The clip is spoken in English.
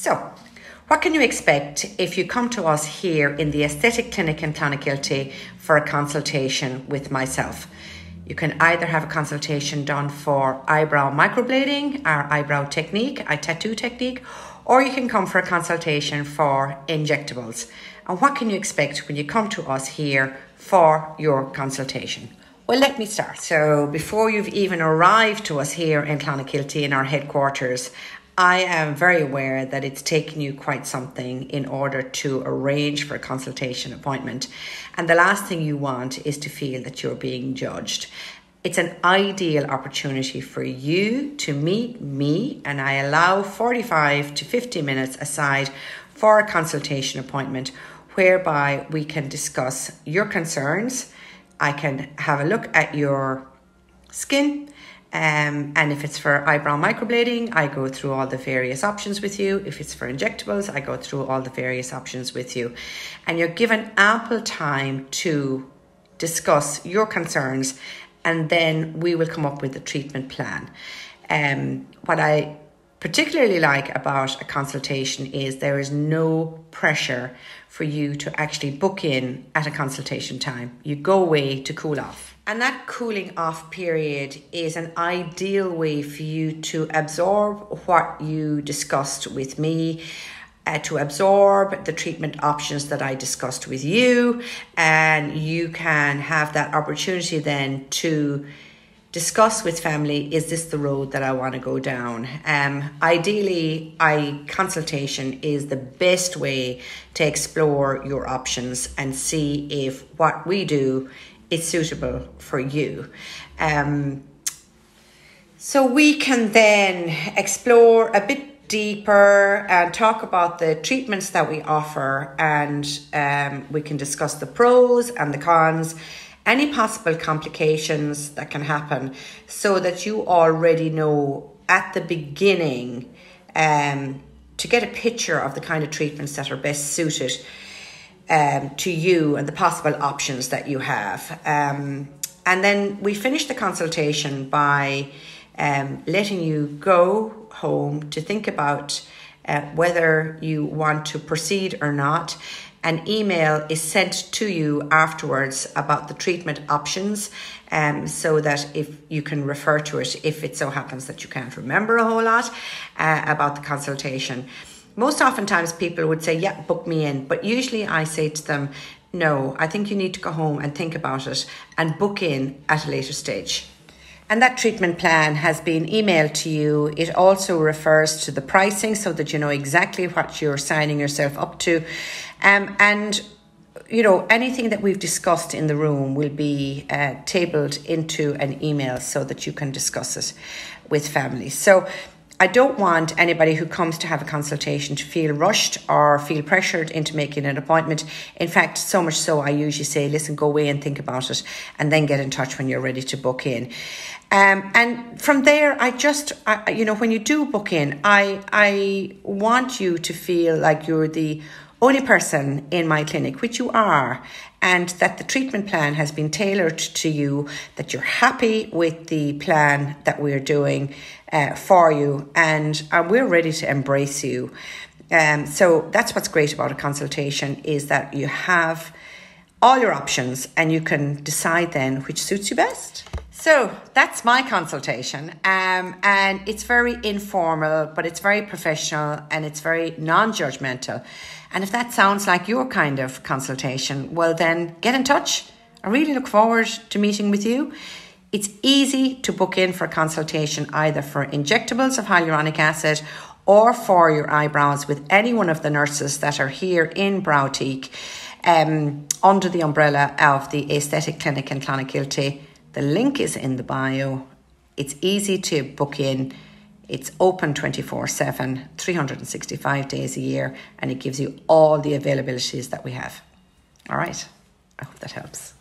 So, what can you expect if you come to us here in the Aesthetic Clinic in Clonakilty for a consultation with myself? You can either have a consultation done for eyebrow microblading, our eyebrow technique, our tattoo technique, or you can come for a consultation for injectables. And what can you expect when you come to us here for your consultation? Well, let me start. So, before you've even arrived to us here in Clonakilty in our headquarters, I am very aware that it's taken you quite something in order to arrange for a consultation appointment. And the last thing you want is to feel that you're being judged. It's an ideal opportunity for you to meet me, and I allow 45 to 50 minutes aside for a consultation appointment whereby we can discuss your concerns. I can have a look at your skin um, and if it's for eyebrow microblading, I go through all the various options with you. If it's for injectables, I go through all the various options with you. And you're given ample time to discuss your concerns, and then we will come up with a treatment plan. Um, what I particularly like about a consultation is there is no pressure for you to actually book in at a consultation time. You go away to cool off. And that cooling off period is an ideal way for you to absorb what you discussed with me. Uh, to absorb the treatment options that I discussed with you, and you can have that opportunity then to discuss with family is this the road that I want to go down? Um, ideally, I consultation is the best way to explore your options and see if what we do is suitable for you. Um, so we can then explore a bit deeper and talk about the treatments that we offer, and um, we can discuss the pros and the cons any possible complications that can happen so that you already know at the beginning um, to get a picture of the kind of treatments that are best suited um, to you and the possible options that you have. Um, and then we finish the consultation by um, letting you go home to think about uh, whether you want to proceed or not an email is sent to you afterwards about the treatment options um, so that if you can refer to it if it so happens that you can't remember a whole lot uh, about the consultation. Most oftentimes people would say, yeah, book me in. But usually I say to them, no, I think you need to go home and think about it and book in at a later stage. And that treatment plan has been emailed to you. It also refers to the pricing so that you know exactly what you're signing yourself up to. Um, and you know, anything that we've discussed in the room will be uh, tabled into an email so that you can discuss it with families. So I don't want anybody who comes to have a consultation to feel rushed or feel pressured into making an appointment. In fact, so much so, I usually say, listen, go away and think about it and then get in touch when you're ready to book in. Um, and from there, I just, I, you know, when you do book in, I, I want you to feel like you're the only person in my clinic, which you are, and that the treatment plan has been tailored to you, that you're happy with the plan that we're doing uh, for you, and uh, we're ready to embrace you. Um, so that's what's great about a consultation is that you have all your options and you can decide then which suits you best. So that's my consultation, um, and it's very informal, but it's very professional and it's very non-judgmental. And if that sounds like your kind of consultation, well, then get in touch. I really look forward to meeting with you. It's easy to book in for a consultation either for injectables of hyaluronic acid or for your eyebrows with any one of the nurses that are here in Browtique um, under the umbrella of the Aesthetic Clinic in Clonakilty. The link is in the bio. It's easy to book in. It's open 24 7, 365 days a year, and it gives you all the availabilities that we have. All right. I hope that helps.